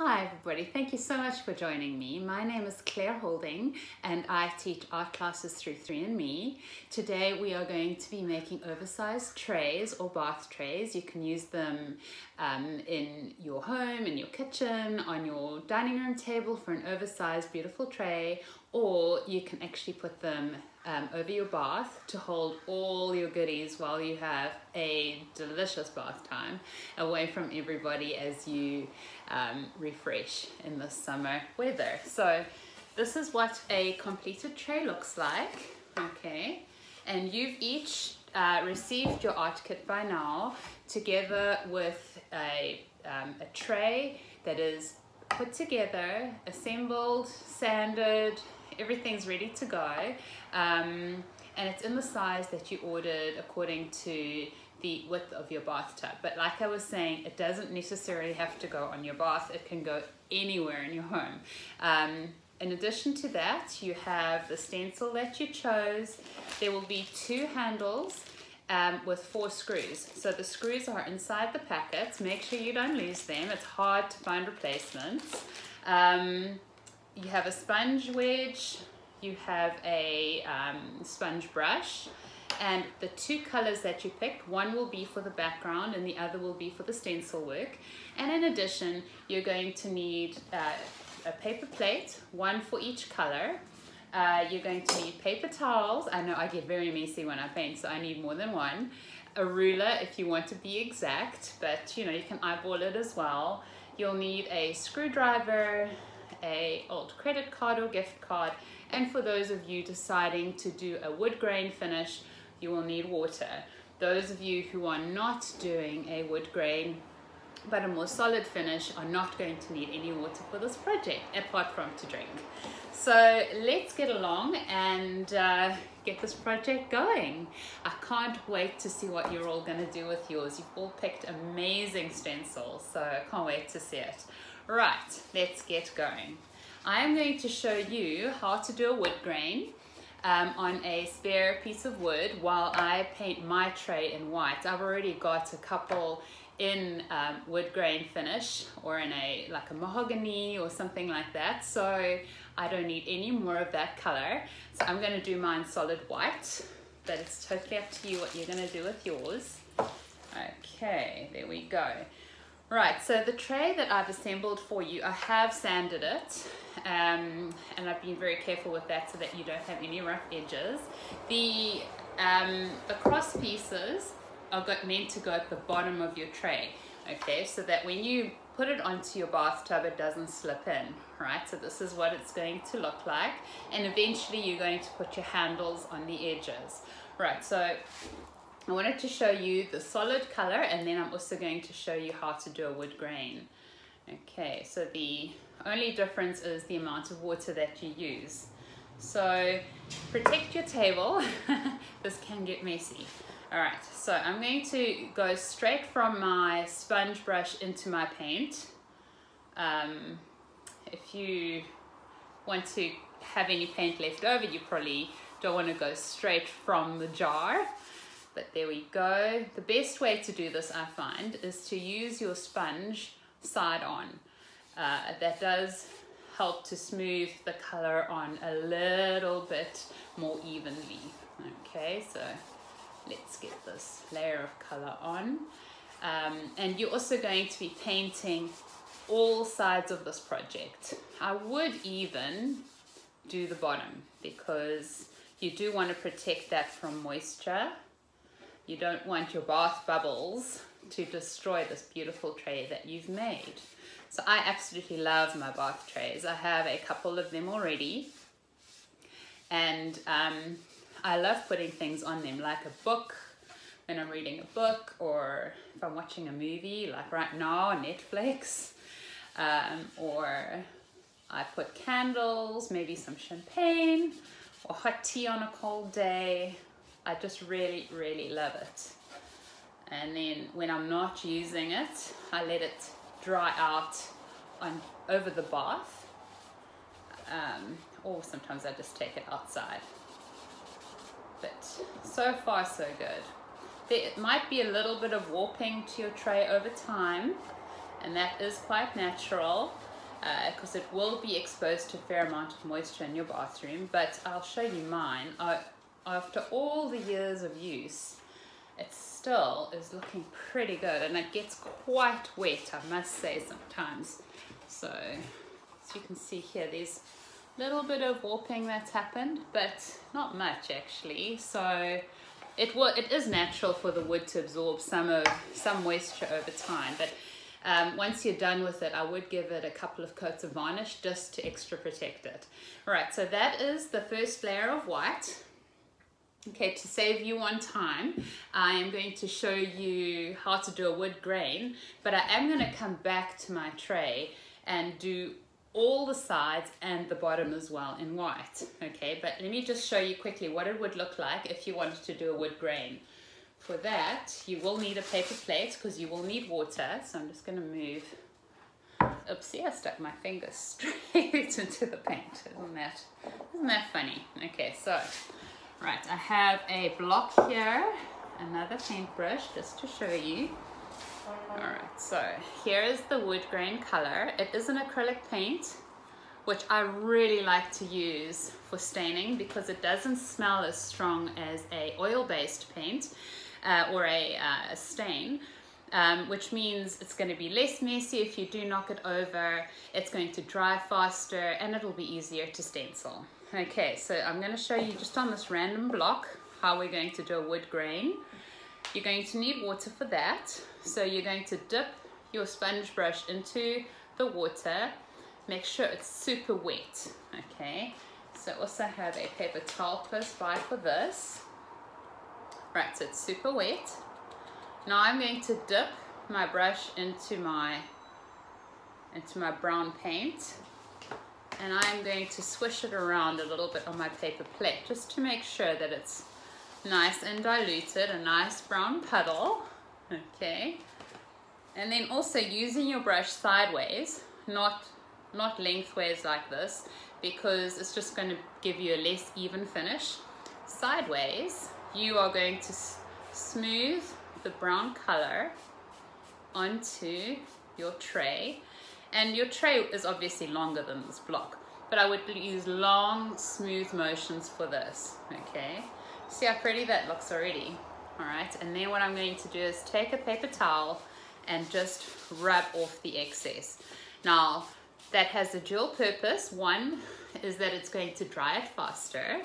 Hi everybody, thank you so much for joining me. My name is Claire Houlding and I teach art classes through Three & Me. Today we are going to be making oversized trays or bath trays. You can use them um, in your home, in your kitchen, on your dining room table for an oversized beautiful tray or you can actually put them um, over your bath to hold all your goodies while you have a delicious bath time away from everybody as you um, refresh in the summer weather. So this is what a completed tray looks like, okay? And you've each uh, received your art kit by now together with a, um, a tray that is put together, assembled, sanded, everything's ready to go. Um, and it's in the size that you ordered according to the width of your bathtub. But like I was saying, it doesn't necessarily have to go on your bath. It can go anywhere in your home. Um, in addition to that, you have the stencil that you chose. There will be two handles um, with four screws. So the screws are inside the packets. Make sure you don't lose them. It's hard to find replacements. Um, you have a sponge wedge, you have a um, sponge brush, and the two colors that you picked, one will be for the background and the other will be for the stencil work. And in addition, you're going to need uh, a paper plate, one for each color. Uh, you're going to need paper towels. I know I get very messy when I paint, so I need more than one. A ruler if you want to be exact, but you know, you can eyeball it as well. You'll need a screwdriver, a old credit card or gift card. And for those of you deciding to do a wood grain finish you will need water. Those of you who are not doing a wood grain but a more solid finish are not going to need any water for this project apart from to drink. So let's get along and uh, get this project going. I can't wait to see what you're all going to do with yours. You've all picked amazing stencils so I can't wait to see it Right, let's get going. I am going to show you how to do a wood grain um, on a spare piece of wood while I paint my tray in white. I've already got a couple in um, wood grain finish or in a like a mahogany or something like that so I don't need any more of that color so I'm going to do mine solid white but it's totally up to you what you're going to do with yours okay there we go Right, so the tray that I've assembled for you, I have sanded it um, and I've been very careful with that so that you don't have any rough edges. The, um, the cross pieces are got, meant to go at the bottom of your tray, okay, so that when you put it onto your bathtub it doesn't slip in, right? So this is what it's going to look like and eventually you're going to put your handles on the edges. Right, so I wanted to show you the solid color and then I'm also going to show you how to do a wood grain. Okay, so the only difference is the amount of water that you use. So protect your table. this can get messy. All right, so I'm going to go straight from my sponge brush into my paint. Um, if you want to have any paint left over, you probably don't want to go straight from the jar but there we go. The best way to do this, I find, is to use your sponge side on. Uh, that does help to smooth the color on a little bit more evenly. Okay, so let's get this layer of color on. Um, and you're also going to be painting all sides of this project. I would even do the bottom because you do want to protect that from moisture you don't want your bath bubbles to destroy this beautiful tray that you've made. So I absolutely love my bath trays. I have a couple of them already. And um, I love putting things on them, like a book, when I'm reading a book, or if I'm watching a movie, like right now Netflix. Um, or I put candles, maybe some champagne, or hot tea on a cold day. I just really, really love it. And then when I'm not using it, I let it dry out on over the bath. Um, or sometimes I just take it outside. But so far so good. There might be a little bit of warping to your tray over time and that is quite natural. because uh, it will be exposed to a fair amount of moisture in your bathroom but I'll show you mine uh, after all the years of use it still is looking pretty good and it gets quite wet I must say sometimes so as you can see here there's a little bit of warping that's happened but not much actually so it will it is natural for the wood to absorb some of some moisture over time but um, once you're done with it, I would give it a couple of coats of varnish just to extra protect it. All right, so that is the first layer of white. Okay, to save you on time, I am going to show you how to do a wood grain, but I am going to come back to my tray and do all the sides and the bottom as well in white. Okay, but let me just show you quickly what it would look like if you wanted to do a wood grain. For that, you will need a paper plate because you will need water. So I'm just going to move. Oopsie, I stuck my finger straight into the paint. Isn't that, isn't that funny? Okay, so, right, I have a block here, another paintbrush just to show you. Alright, so here is the wood grain color. It is an acrylic paint, which I really like to use for staining because it doesn't smell as strong as a oil-based paint uh, or a, uh, a stain. Um, which means it's going to be less messy if you do knock it over, it's going to dry faster, and it'll be easier to stencil. Okay, so I'm going to show you just on this random block how we're going to do a wood grain. You're going to need water for that, so you're going to dip your sponge brush into the water, make sure it's super wet, okay? So also have a paper towel close by for this. Right, so it's super wet. Now I'm going to dip my brush into my into my brown paint and I'm going to swish it around a little bit on my paper plate just to make sure that it's nice and diluted, a nice brown puddle, okay? And then also using your brush sideways, not, not lengthways like this, because it's just going to give you a less even finish. Sideways, you are going to smooth the brown color onto your tray. And your tray is obviously longer than this block, but I would use long, smooth motions for this, okay? See how pretty that looks already, all right? And then what I'm going to do is take a paper towel and just rub off the excess. Now, that has a dual purpose. One is that it's going to dry it faster,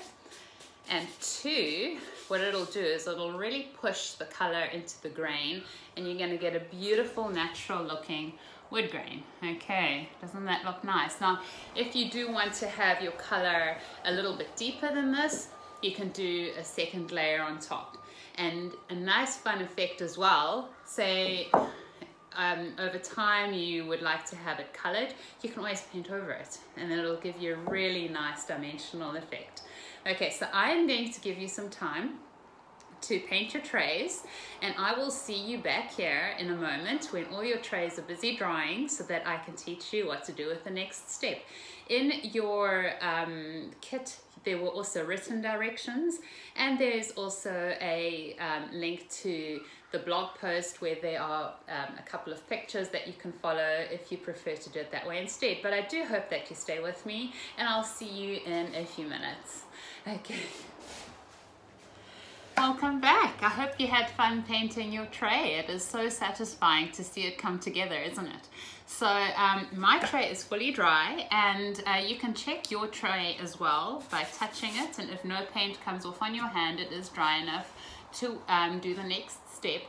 and two, what it'll do is it'll really push the color into the grain and you're gonna get a beautiful natural looking wood grain. Okay, doesn't that look nice? Now, if you do want to have your color a little bit deeper than this, you can do a second layer on top. And a nice fun effect as well, say um, over time you would like to have it colored, you can always paint over it and then it'll give you a really nice dimensional effect. Okay, so I am going to give you some time to paint your trays and I will see you back here in a moment when all your trays are busy drying so that I can teach you what to do with the next step. In your um, kit there were also written directions and there's also a um, link to the blog post where there are um, a couple of pictures that you can follow if you prefer to do it that way instead. But I do hope that you stay with me and I'll see you in a few minutes. Okay. Welcome back. I hope you had fun painting your tray. It is so satisfying to see it come together, isn't it? So um, my tray is fully dry and uh, you can check your tray as well by touching it and if no paint comes off on your hand, it is dry enough to um, do the next step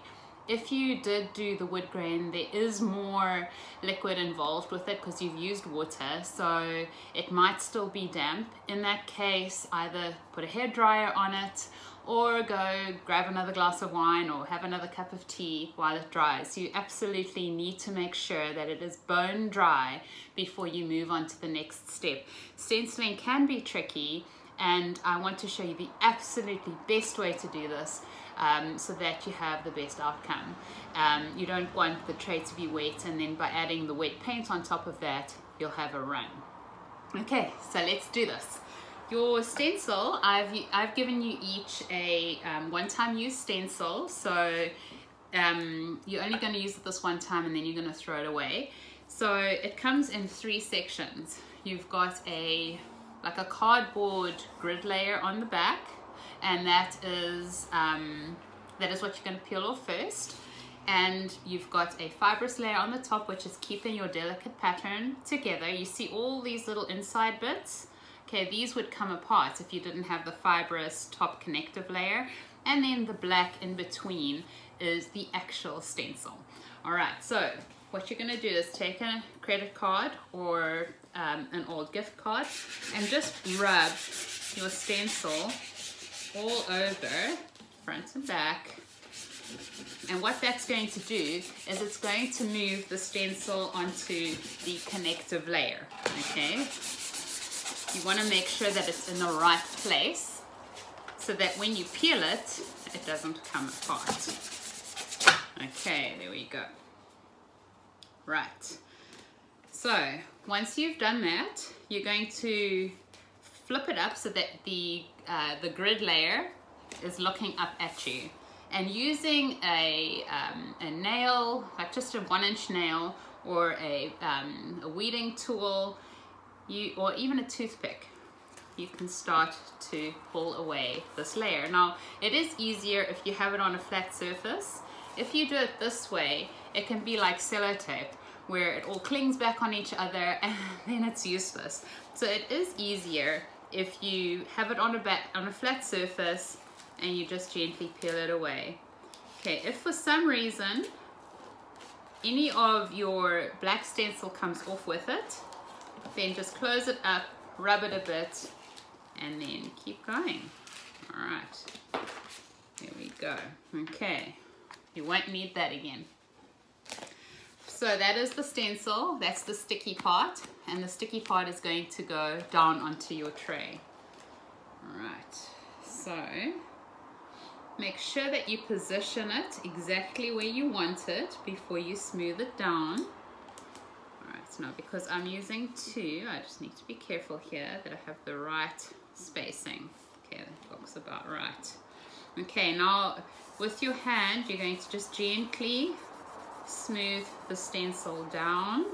if you did do the wood grain, there is more liquid involved with it because you've used water, so it might still be damp. In that case, either put a hair dryer on it or go grab another glass of wine or have another cup of tea while it dries. You absolutely need to make sure that it is bone dry before you move on to the next step. Stenciling can be tricky and I want to show you the absolutely best way to do this um, so that you have the best outcome. Um, you don't want the tray to be wet and then by adding the wet paint on top of that, you'll have a run. Okay, so let's do this. Your stencil, I've, I've given you each a um, one-time use stencil, so um, you're only going to use it this one time and then you're going to throw it away. So it comes in three sections. You've got a like a cardboard grid layer on the back and that is um, that is what you're going to peel off first and you've got a fibrous layer on the top which is keeping your delicate pattern together you see all these little inside bits okay these would come apart if you didn't have the fibrous top connective layer and then the black in between is the actual stencil. All right so what you're going to do is take a credit card or um, an old gift card and just rub your stencil all over front and back. And what that's going to do is it's going to move the stencil onto the connective layer okay you want to make sure that it's in the right place so that when you peel it it doesn't come apart okay there we go Right. So once you've done that, you're going to flip it up so that the, uh, the grid layer is looking up at you. And using a, um, a nail, like just a one inch nail or a, um, a weeding tool, you, or even a toothpick, you can start to pull away this layer. Now, it is easier if you have it on a flat surface. If you do it this way, it can be like sellotape where it all clings back on each other and then it's useless. So it is easier if you have it on a, back, on a flat surface and you just gently peel it away. Okay, if for some reason any of your black stencil comes off with it, then just close it up, rub it a bit, and then keep going. All right, there we go. Okay, you won't need that again. So that is the stencil, that's the sticky part, and the sticky part is going to go down onto your tray. All right, so make sure that you position it exactly where you want it before you smooth it down. Now because I'm using two, I just need to be careful here that I have the right spacing. Okay, that looks about right. Okay, now with your hand, you're going to just gently smooth the stencil down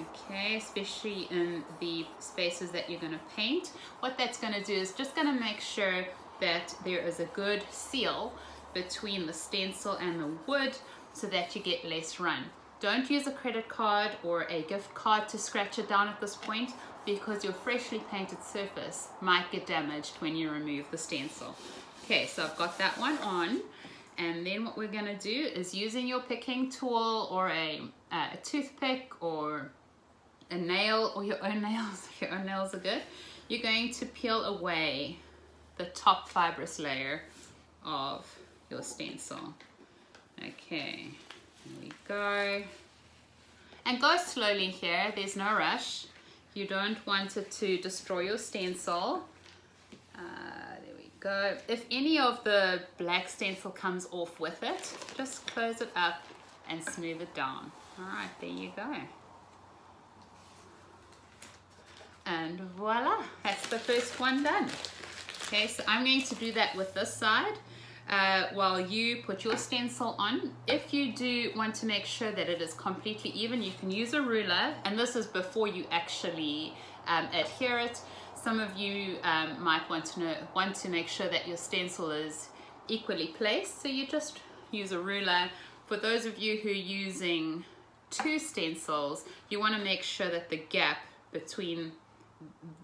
okay especially in the spaces that you're going to paint what that's going to do is just going to make sure that there is a good seal between the stencil and the wood so that you get less run don't use a credit card or a gift card to scratch it down at this point because your freshly painted surface might get damaged when you remove the stencil. Okay so I've got that one on. And then what we're gonna do is using your picking tool or a, uh, a toothpick or a nail or your own nails, if your own nails are good, you're going to peel away the top fibrous layer of your stencil. Okay, here we go. And go slowly here, there's no rush. You don't want it to destroy your stencil. Uh, there we go. If any of the black stencil comes off with it, just close it up and smooth it down. All right, there you go. And voila, that's the first one done. Okay, so I'm going to do that with this side uh, while you put your stencil on. If you do want to make sure that it is completely even, you can use a ruler, and this is before you actually um, adhere it. Some of you um, might want to know, want to make sure that your stencil is equally placed, so you just use a ruler. For those of you who are using two stencils, you want to make sure that the gap between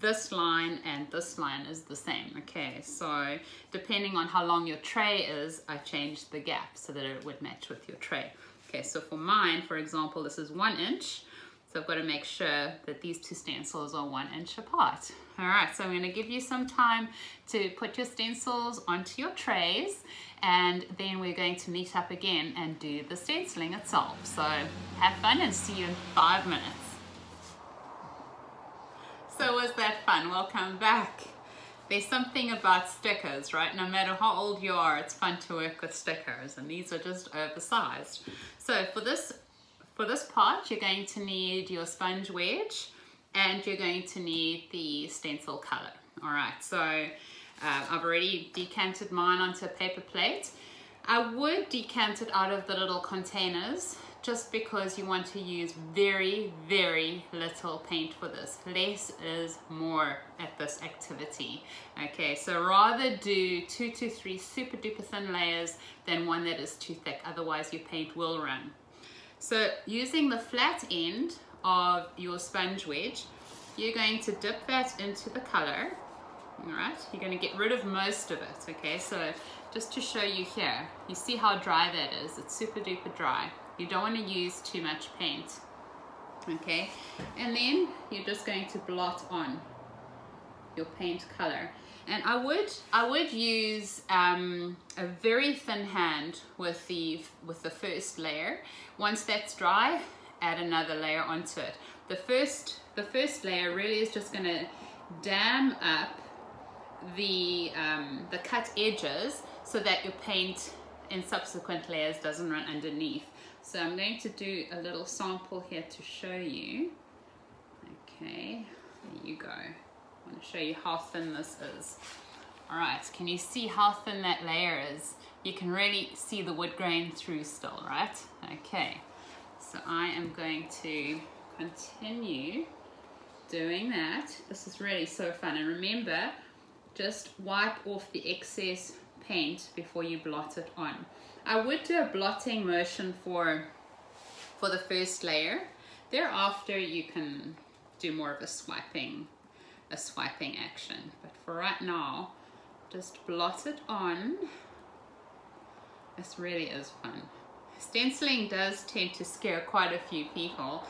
this line and this line is the same okay so depending on how long your tray is I changed the gap so that it would match with your tray okay so for mine for example this is one inch so I've got to make sure that these two stencils are one inch apart. All right, so I'm going to give you some time to put your stencils onto your trays and then we're going to meet up again and do the stenciling itself. So have fun and see you in five minutes. So was that fun? Welcome back. There's something about stickers, right? No matter how old you are, it's fun to work with stickers and these are just oversized. So for this for this part, you're going to need your sponge wedge and you're going to need the stencil color. All right, so uh, I've already decanted mine onto a paper plate. I would decant it out of the little containers just because you want to use very, very little paint for this. Less is more at this activity. Okay, so rather do two to three super duper thin layers than one that is too thick, otherwise your paint will run. So using the flat end of your sponge wedge, you're going to dip that into the color. All right, you're going to get rid of most of it. Okay, so just to show you here, you see how dry that is. It's super duper dry. You don't want to use too much paint. Okay, and then you're just going to blot on your paint color. And I would I would use um, a very thin hand with the with the first layer. Once that's dry, add another layer onto it. The first the first layer really is just going to dam up the um, the cut edges so that your paint in subsequent layers doesn't run underneath. So I'm going to do a little sample here to show you. Okay, there you go. I want to show you how thin this is. All right, can you see how thin that layer is? You can really see the wood grain through still, right? Okay, so I am going to continue doing that. This is really so fun. And remember, just wipe off the excess paint before you blot it on. I would do a blotting motion for, for the first layer. Thereafter, you can do more of a swiping, a swiping action. But for right now, just blot it on. This really is fun. Stenciling does tend to scare quite a few people.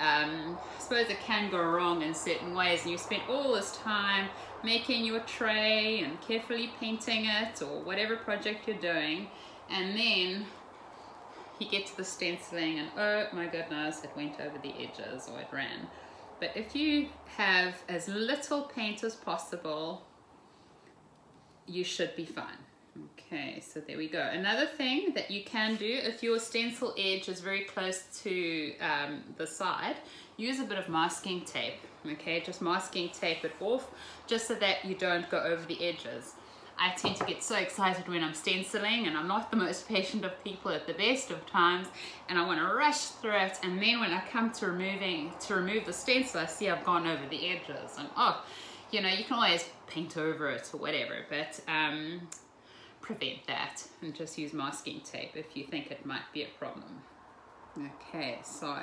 Um, I suppose it can go wrong in certain ways and you spend all this time making your tray and carefully painting it or whatever project you're doing and then you get to the stenciling and oh my goodness it went over the edges or it ran. But if you have as little paint as possible you should be fine okay so there we go. Another thing that you can do if your stencil edge is very close to um, the side use a bit of masking tape okay? Just masking tape it off just so that you don't go over the edges. I tend to get so excited when I'm stenciling and I'm not the most patient of people at the best of times and I want to rush through it and then when I come to removing to remove the stencil I see I've gone over the edges and oh you know you can always paint over it or whatever but um, prevent that and just use masking tape if you think it might be a problem okay so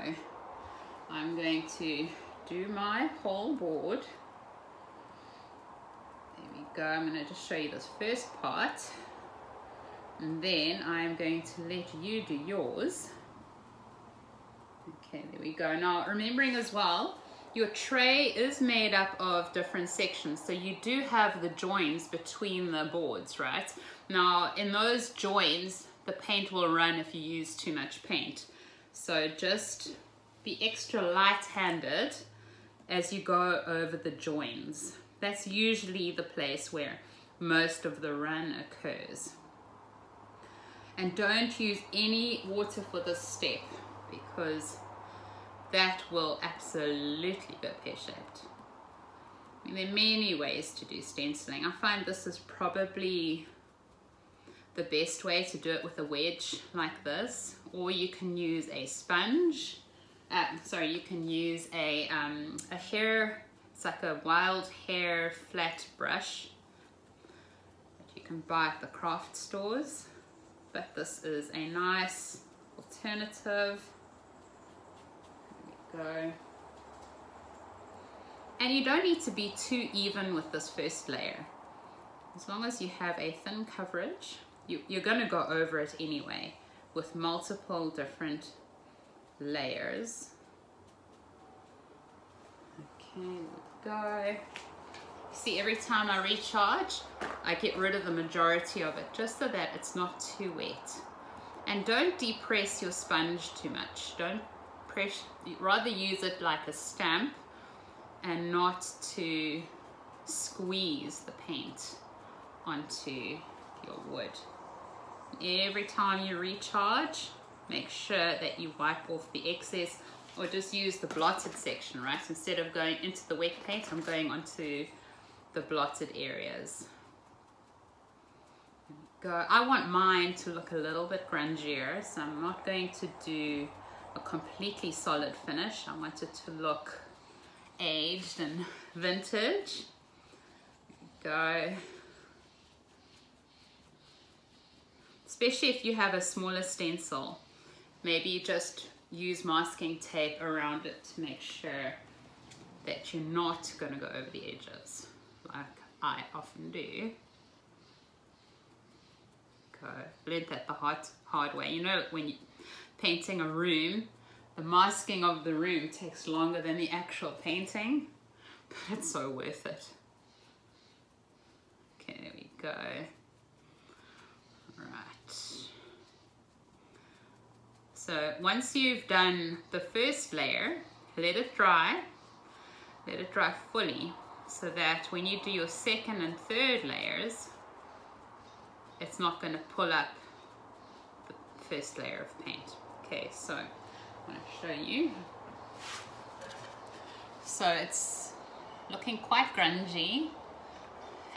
I'm going to do my whole board. There we go. I'm going to just show you this first part. And then I'm going to let you do yours. Okay, there we go. Now, remembering as well, your tray is made up of different sections. So you do have the joins between the boards, right? Now, in those joins, the paint will run if you use too much paint. So just be extra light-handed as you go over the joins. That's usually the place where most of the run occurs. And don't use any water for this step because that will absolutely go pear-shaped. There are many ways to do stenciling. I find this is probably the best way to do it with a wedge like this, or you can use a sponge uh, sorry, you can use a, um, a hair, it's like a wild hair flat brush that you can buy at the craft stores. But this is a nice alternative. And you don't need to be too even with this first layer. As long as you have a thin coverage, you, you're going to go over it anyway with multiple different layers. Okay, go. See, every time I recharge, I get rid of the majority of it, just so that it's not too wet. And don't depress your sponge too much. Don't rather use it like a stamp and not to squeeze the paint onto your wood. Every time you recharge, make sure that you wipe off the excess or just use the blotted section, right? Instead of going into the wet paint, I'm going onto the blotted areas. Go. I want mine to look a little bit grungier, so I'm not going to do a completely solid finish. I want it to look aged and vintage. Go. Especially if you have a smaller stencil, maybe just use masking tape around it to make sure that you're not going to go over the edges like I often do. Go blend that the hard, hard way. You know when you're painting a room, the masking of the room takes longer than the actual painting, but it's so worth it. Okay, there we go. Right. So once you've done the first layer, let it dry let it dry fully so that when you do your second and third layers, it's not going to pull up the first layer of paint. Okay, so I'm going to show you. So it's looking quite grungy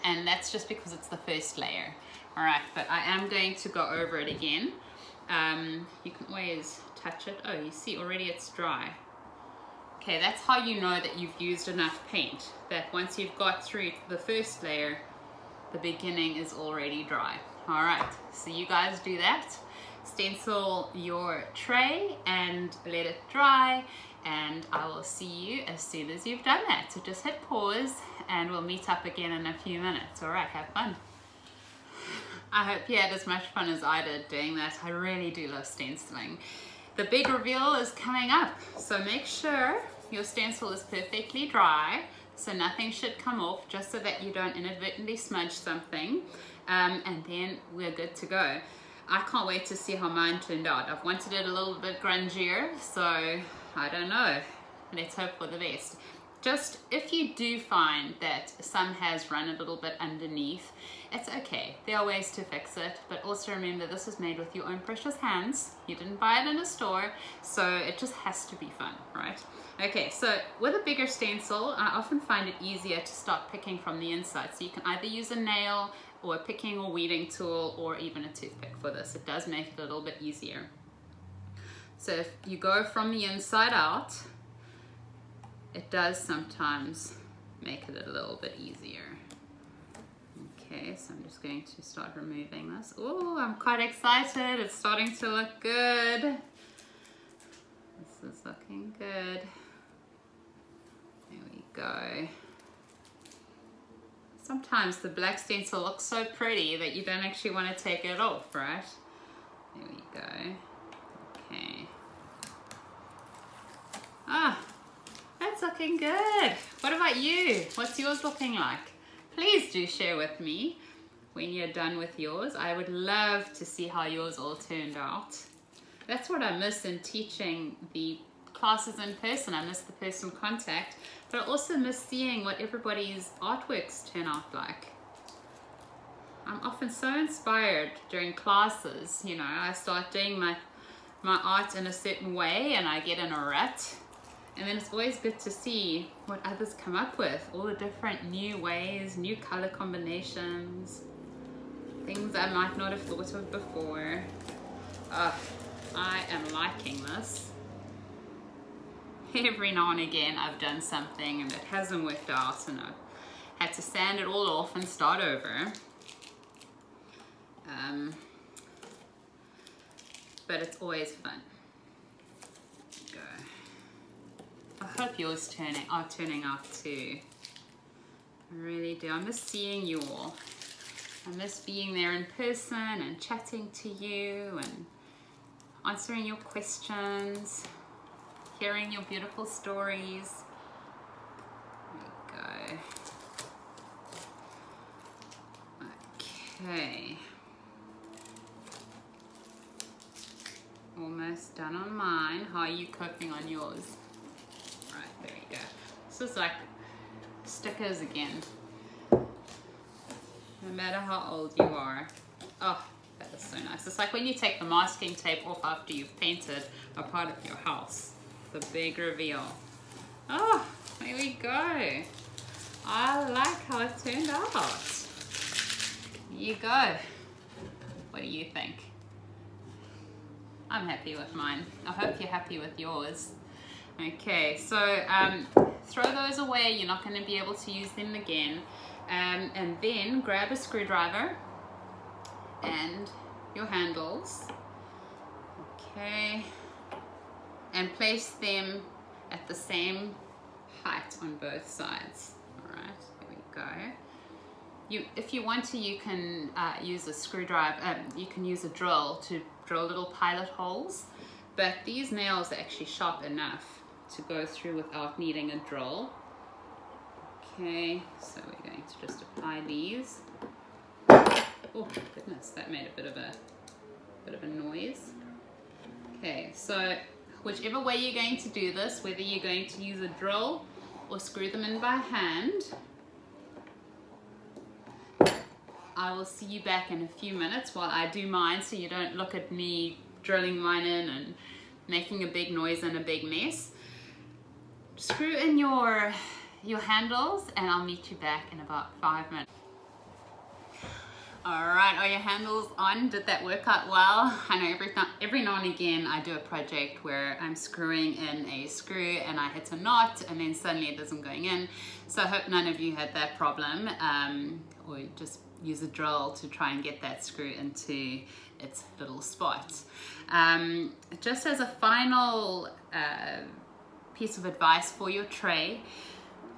and that's just because it's the first layer. All right, but I am going to go over it again. Um, you can always touch it. Oh, you see already it's dry. Okay, that's how you know that you've used enough paint. That once you've got through the first layer, the beginning is already dry. All right, so you guys do that. Stencil your tray and let it dry and I will see you as soon as you've done that. So just hit pause and we'll meet up again in a few minutes. All right, have fun. I hope you had as much fun as I did doing that. I really do love stenciling. The big reveal is coming up, so make sure your stencil is perfectly dry, so nothing should come off, just so that you don't inadvertently smudge something, um, and then we're good to go. I can't wait to see how mine turned out. I've wanted it a little bit grungier, so I don't know. Let's hope for the best. Just if you do find that some has run a little bit underneath, it's okay. There are ways to fix it, but also remember this is made with your own precious hands. You didn't buy it in a store, so it just has to be fun, right? Okay, so with a bigger stencil, I often find it easier to start picking from the inside. So you can either use a nail or a picking or weeding tool or even a toothpick for this. It does make it a little bit easier. So if you go from the inside out, it does sometimes make it a little bit easier. Okay, so I'm just going to start removing this. Oh, I'm quite excited. It's starting to look good. This is looking good. There we go. Sometimes the black stencil looks so pretty that you don't actually want to take it off, right? There we go. Okay. Ah, that's looking good. What about you? What's yours looking like? Please do share with me when you're done with yours. I would love to see how yours all turned out. That's what I miss in teaching the classes in person. I miss the person contact, but I also miss seeing what everybody's artworks turn out like. I'm often so inspired during classes, you know, I start doing my, my art in a certain way and I get in a rut and then it's always good to see what others come up with, all the different new ways, new color combinations, things I might not have thought of before. Uh, I am liking this. Every now and again I've done something and it hasn't worked out and I've had to sand it all off and start over. Um, but it's always fun. I hope yours turning are turning out too. I really do. I miss seeing you all. I miss being there in person and chatting to you and answering your questions, hearing your beautiful stories. There we go. Okay. Almost done on mine. How are you coping on yours? Right, There you go. This is like stickers again. No matter how old you are. Oh, that is so nice. It's like when you take the masking tape off after you've painted a part of your house. The big reveal. Oh, there we go. I like how it turned out. Here you go. What do you think? I'm happy with mine. I hope you're happy with yours. Okay, so um, throw those away. You're not going to be able to use them again. Um, and then grab a screwdriver and your handles. Okay, and place them at the same height on both sides. All right, here we go. You, if you want to, you can uh, use a screwdriver, um, you can use a drill to drill little pilot holes, but these nails are actually sharp enough to go through without needing a drill. Okay, so we're going to just apply these. Oh goodness, that made a bit of a bit of a noise. Okay, so whichever way you're going to do this, whether you're going to use a drill or screw them in by hand, I will see you back in a few minutes while I do mine so you don't look at me drilling mine in and making a big noise and a big mess. Screw in your, your handles and I'll meet you back in about five minutes. All right, are your handles on? Did that work out well? I know every, every now and again I do a project where I'm screwing in a screw and I hit a knot and then suddenly it isn't going in. So I hope none of you had that problem um, or just use a drill to try and get that screw into its little spot. Um, just as a final uh, piece of advice for your tray,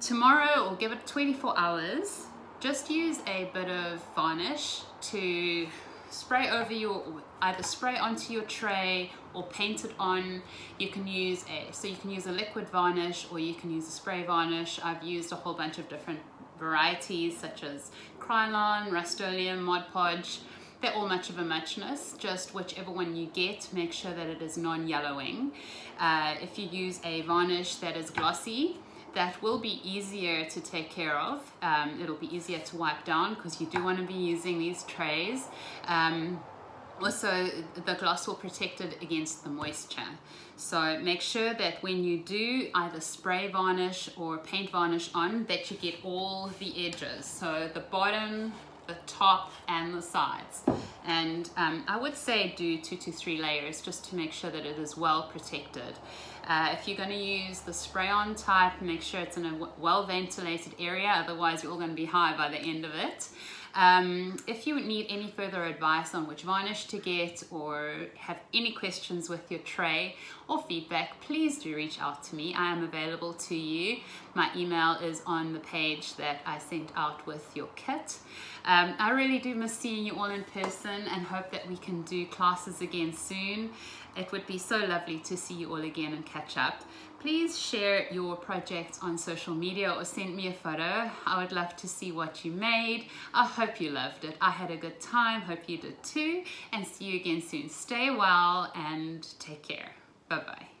tomorrow or give it 24 hours, just use a bit of varnish to spray over your either spray onto your tray or paint it on you can use a so you can use a liquid varnish or you can use a spray varnish I've used a whole bunch of different varieties such as Krylon, Rust-Oleum, Mod Podge. They're all much of a muchness, just whichever one you get, make sure that it is non-yellowing. Uh, if you use a varnish that is glossy, that will be easier to take care of. Um, it'll be easier to wipe down because you do want to be using these trays. Um, also, the gloss will protect it against the moisture. So make sure that when you do either spray varnish or paint varnish on, that you get all the edges. So the bottom, the top, and the sides. And um, I would say do two to three layers just to make sure that it is well protected. Uh, if you're going to use the spray-on type, make sure it's in a well-ventilated area, otherwise you're all going to be high by the end of it. Um, if you need any further advice on which varnish to get or have any questions with your tray or feedback, please do reach out to me. I am available to you. My email is on the page that I sent out with your kit. Um, I really do miss seeing you all in person and hope that we can do classes again soon. It would be so lovely to see you all again and catch up. Please share your project on social media or send me a photo. I would love to see what you made. I hope you loved it. I had a good time. Hope you did too. And see you again soon. Stay well and take care. Bye-bye.